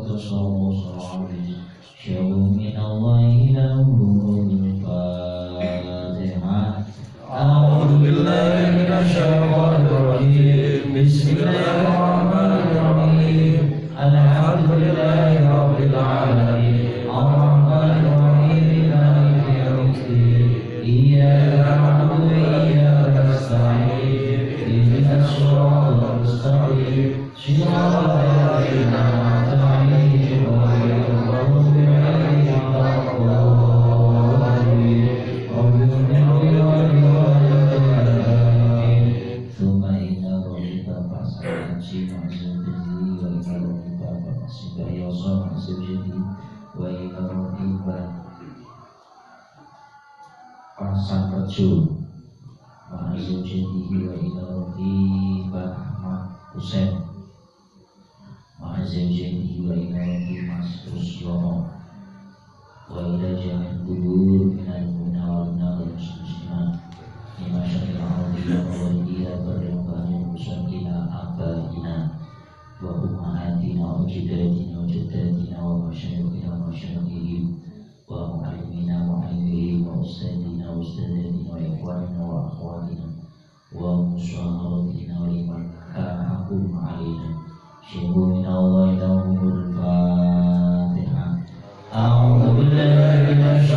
وتصوموا صومي شروا من الله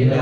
Kita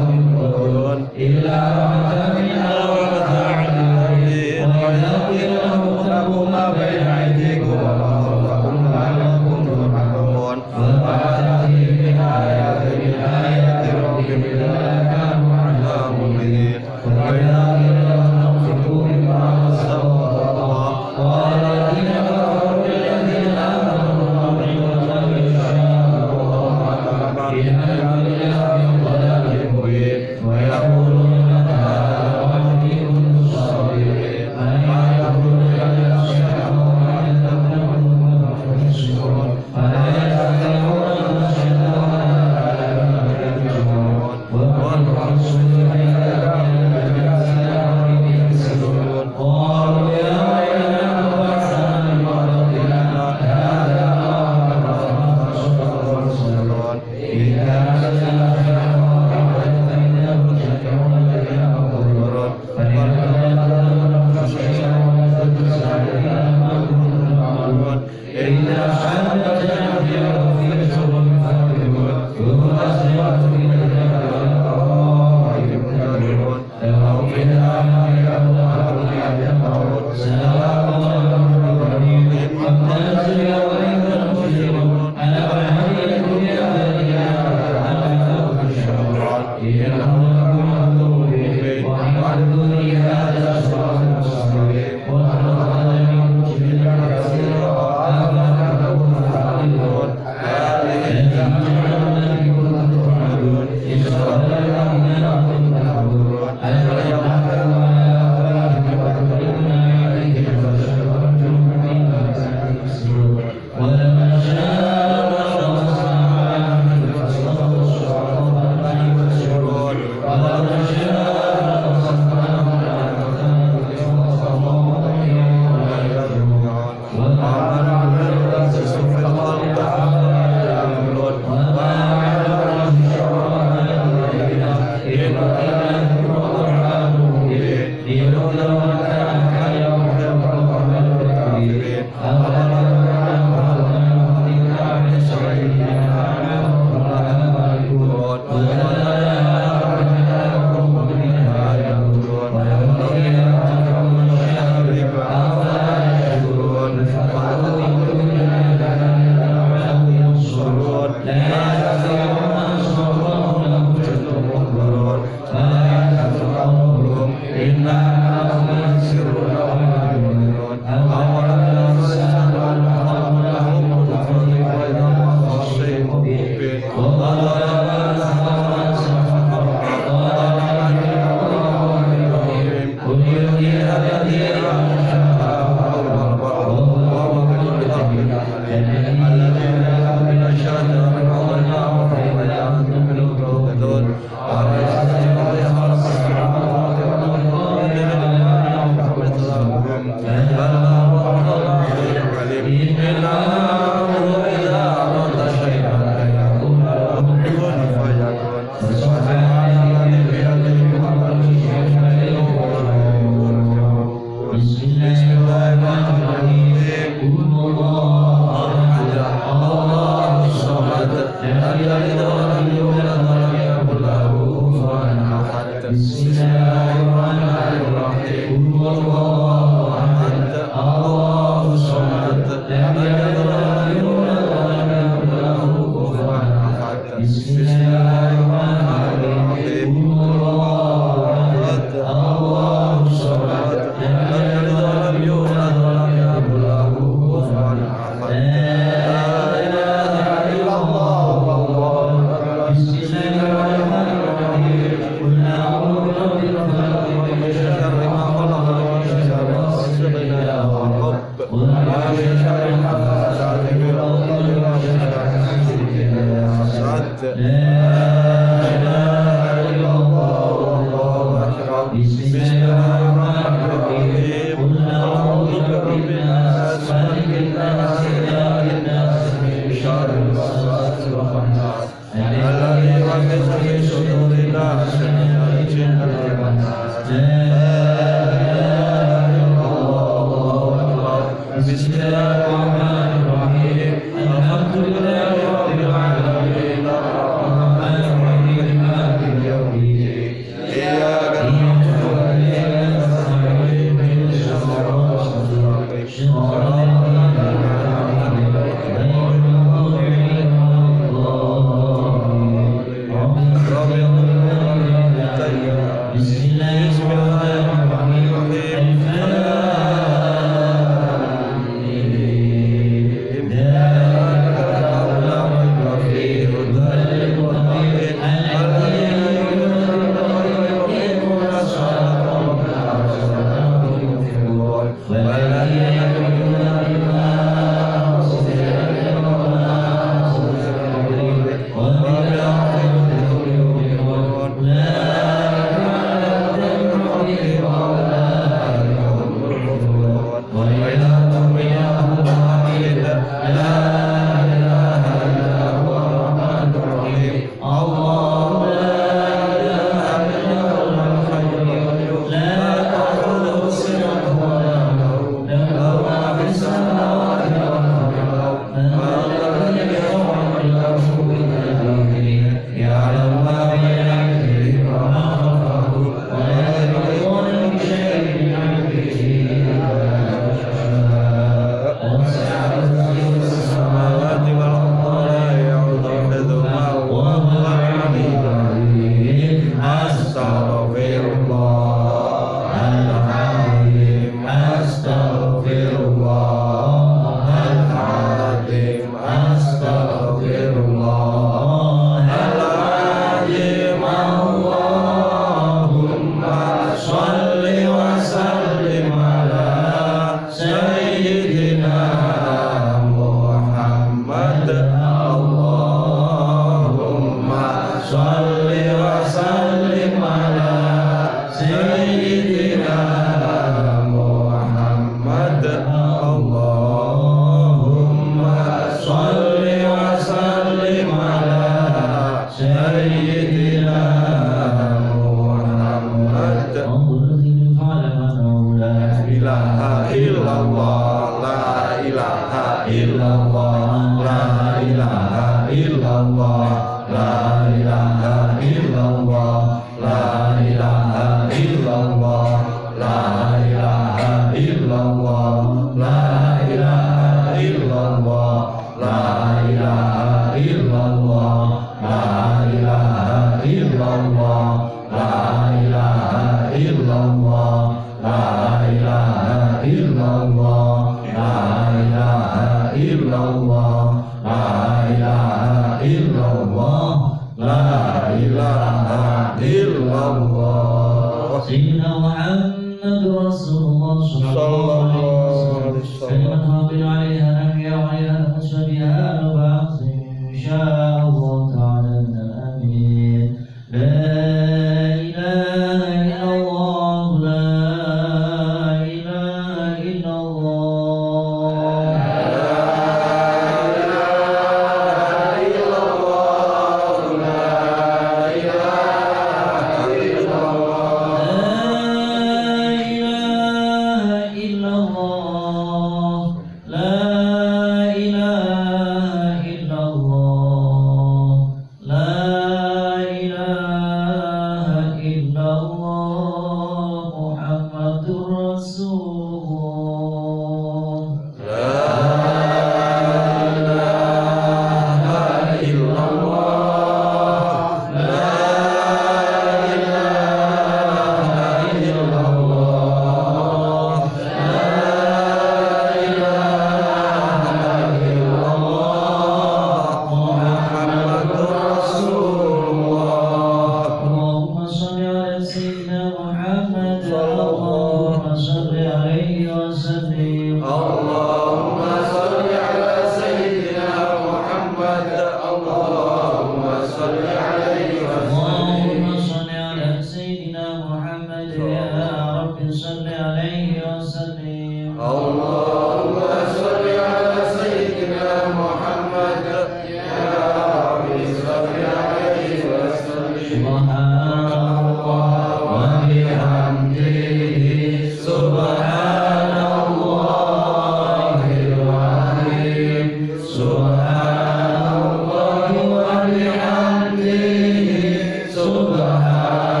so the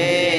Amen.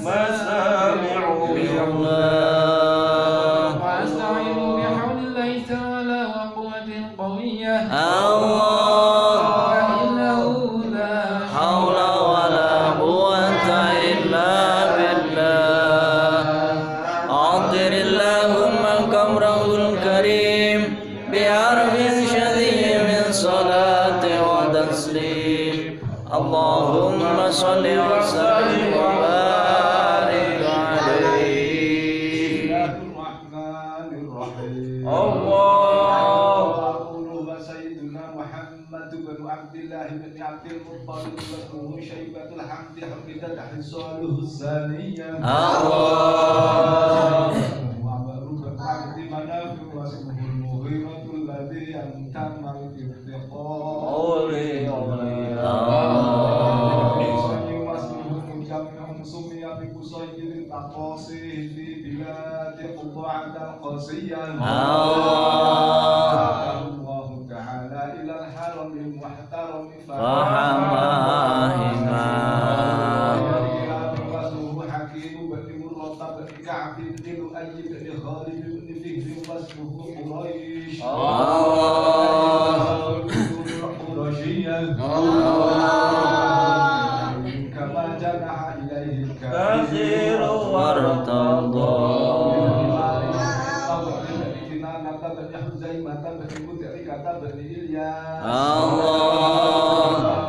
Mas, ah, Al kata bani Huzaimah, kata bani Mudari, kata bani Ilyas. Allah.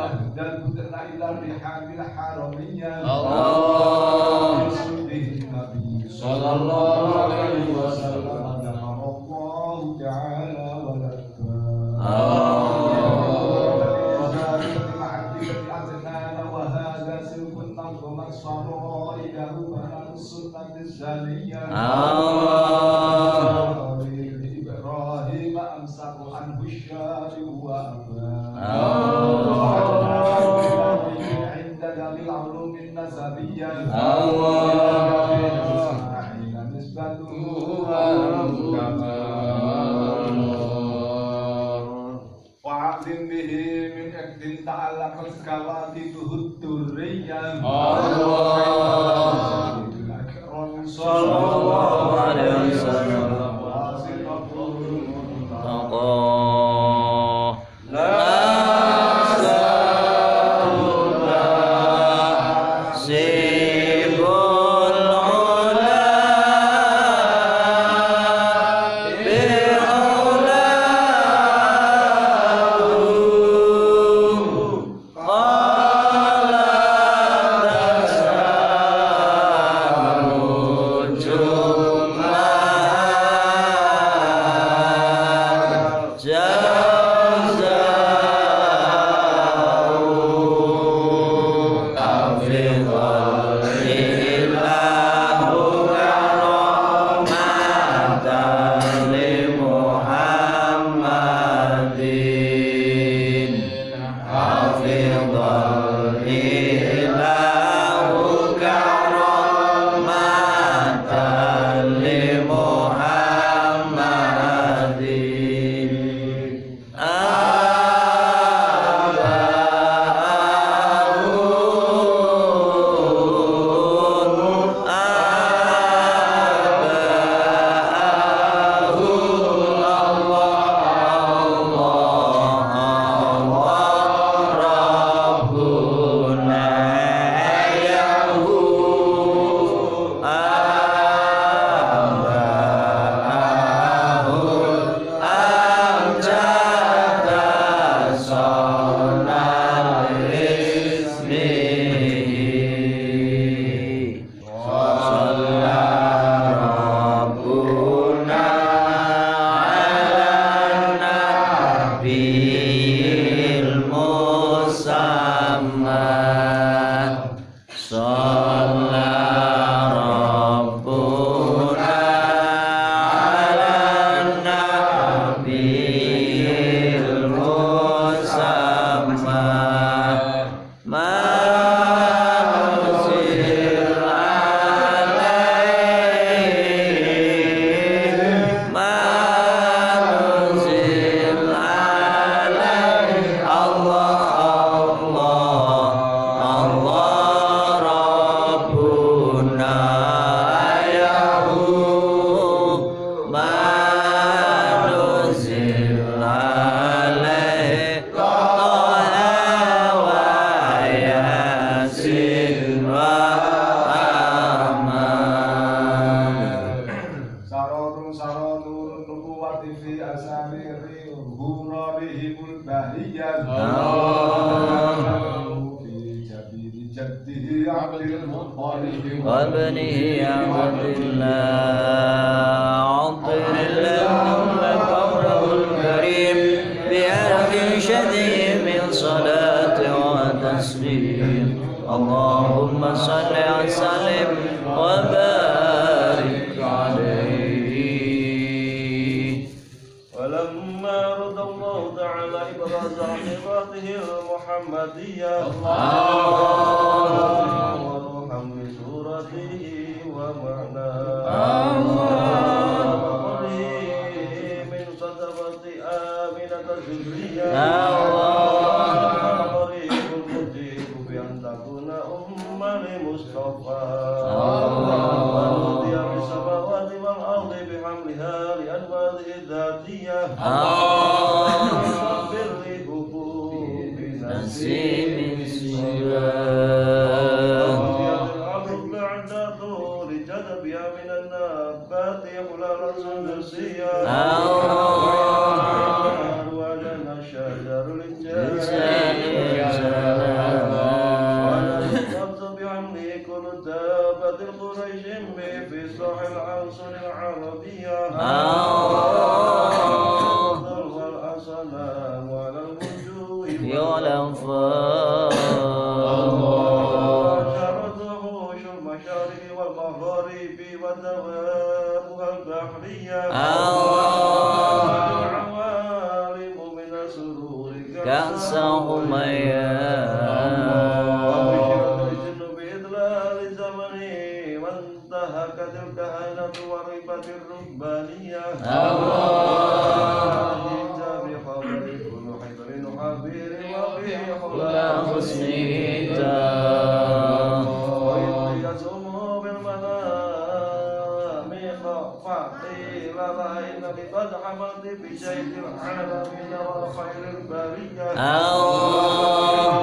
لقد حمدت بشيء العالمين خير البرية. الله.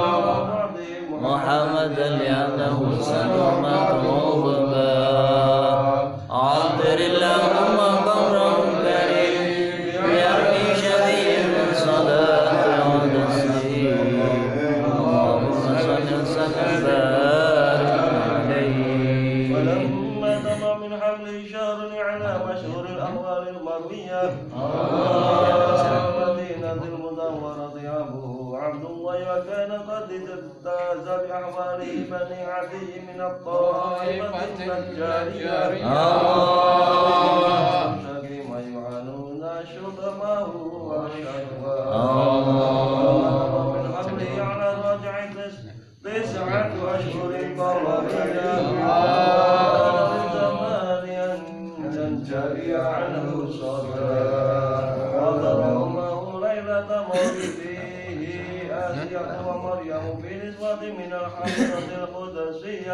محمد لأنه سلام مطلوبا عطر اللهم قبره كريم بأرض شديد صلاة وتسليم اللهم صل وسلم وبارك عليه. ولما تم من حمل شهر على مشهور الأهوال الغربية المدينة المنورة أبوه عبد الله وكان قد اجتاز بأحوال بني عدي من الطائفة النجارية الأخلاق من الحضرة القدسية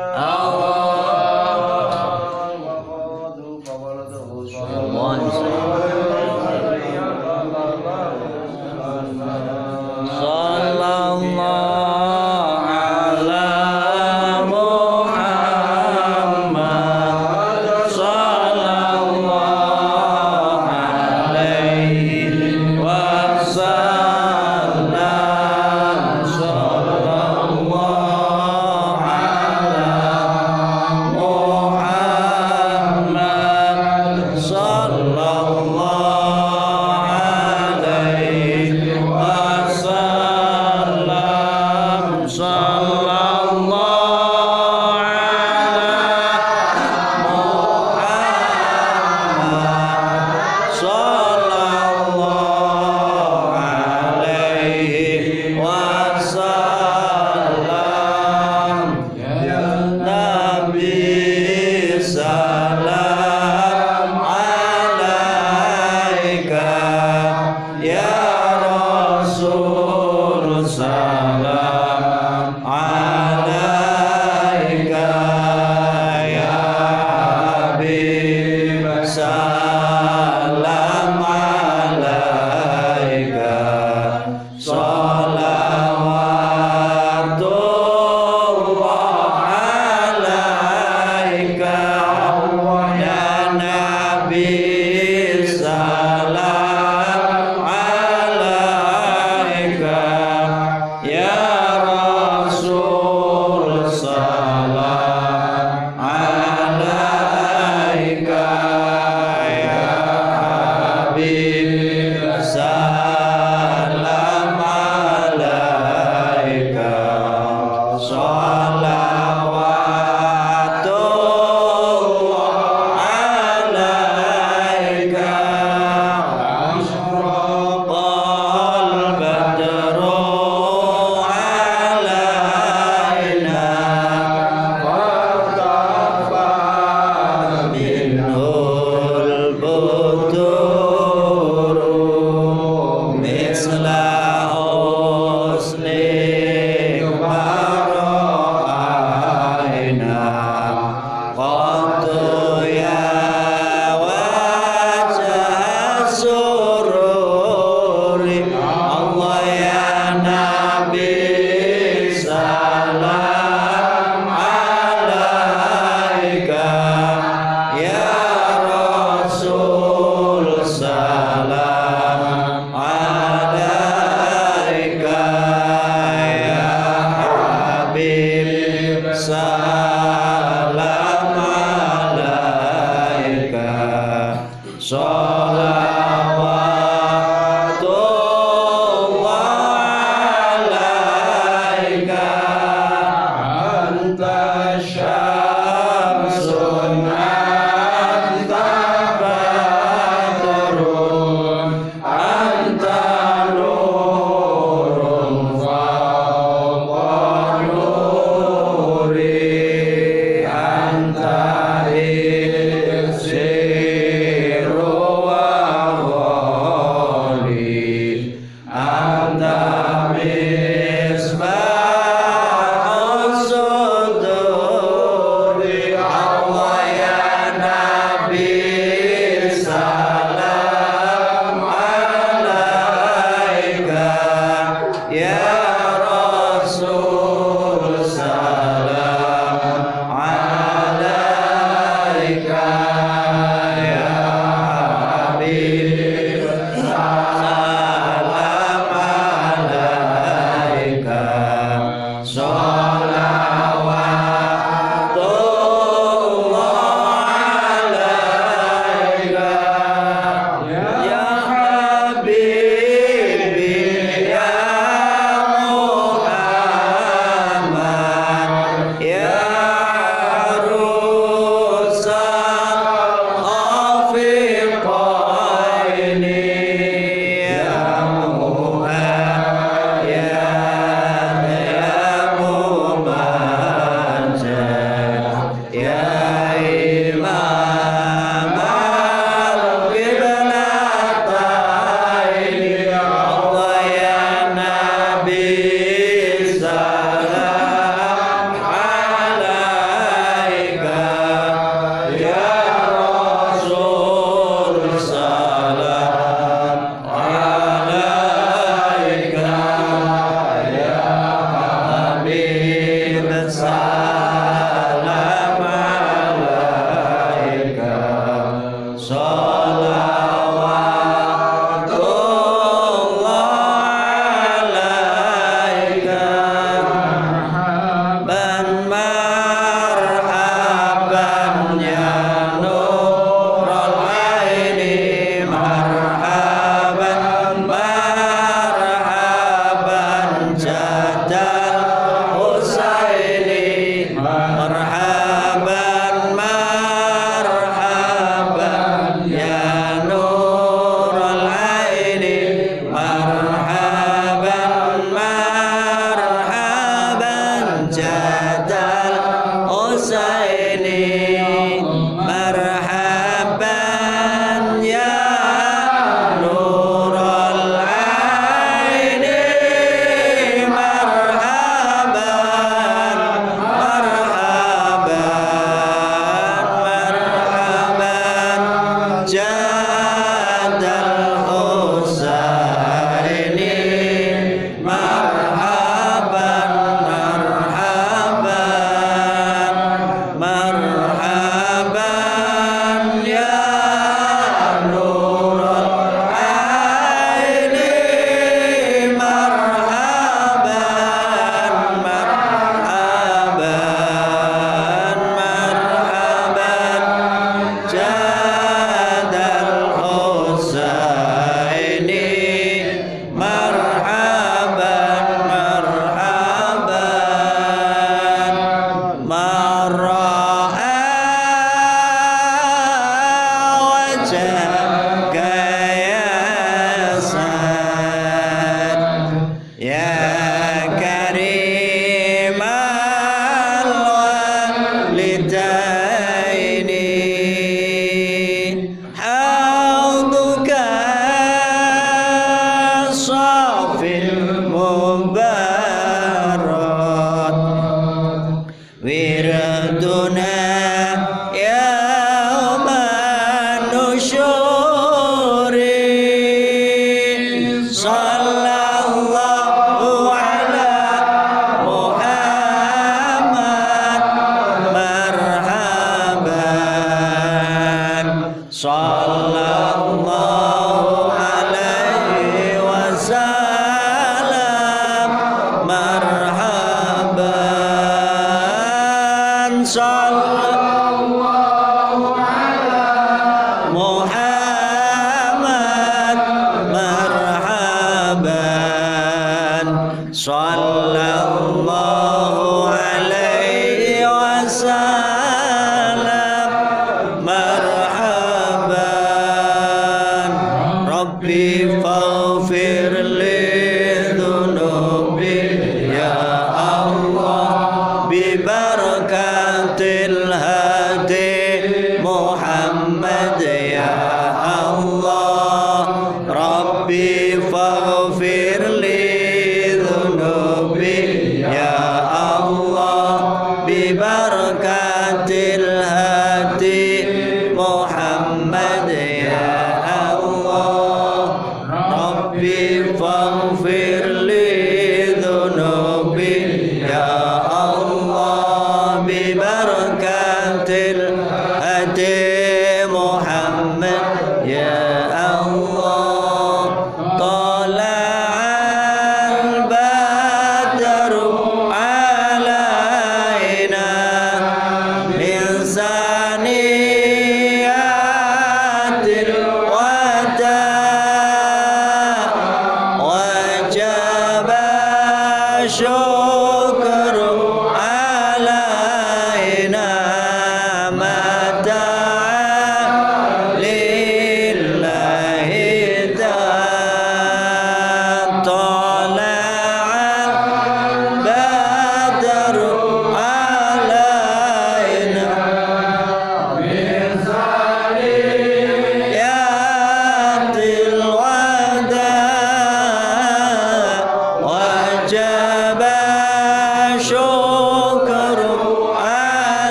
vamos pão.